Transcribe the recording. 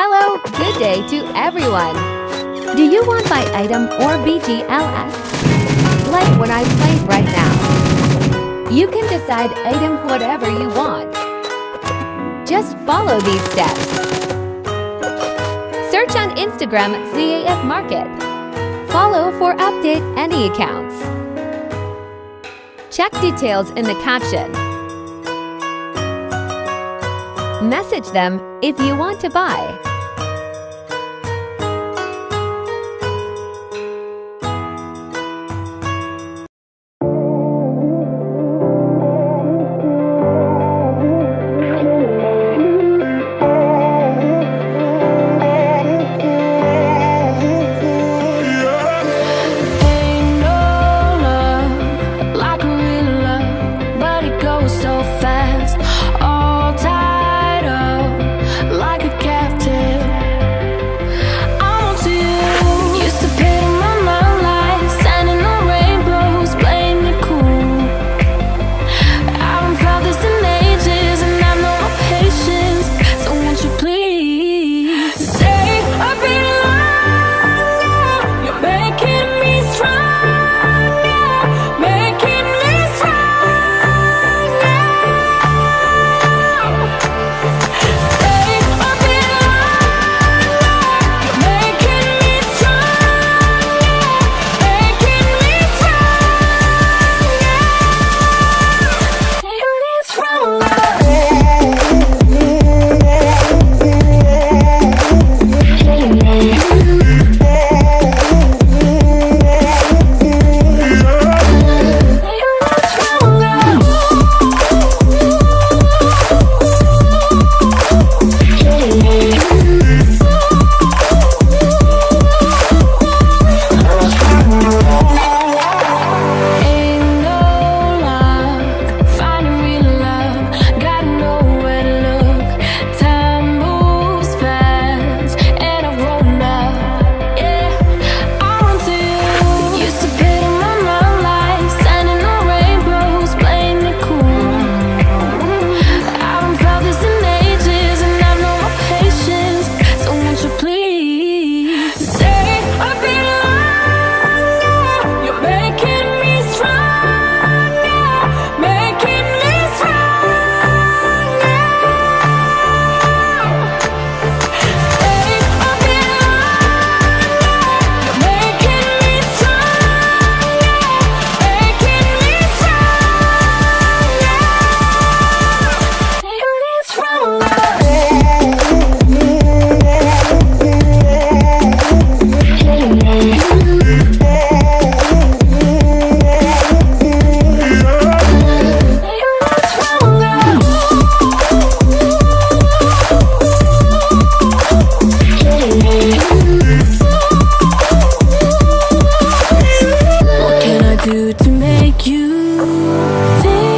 Hello, good day to everyone. Do you want my item or BGLS? Like when I play right now. You can decide item whatever you want. Just follow these steps. Search on Instagram Zeaf Market. Follow for update any accounts. Check details in the caption. Message them if you want to buy. you think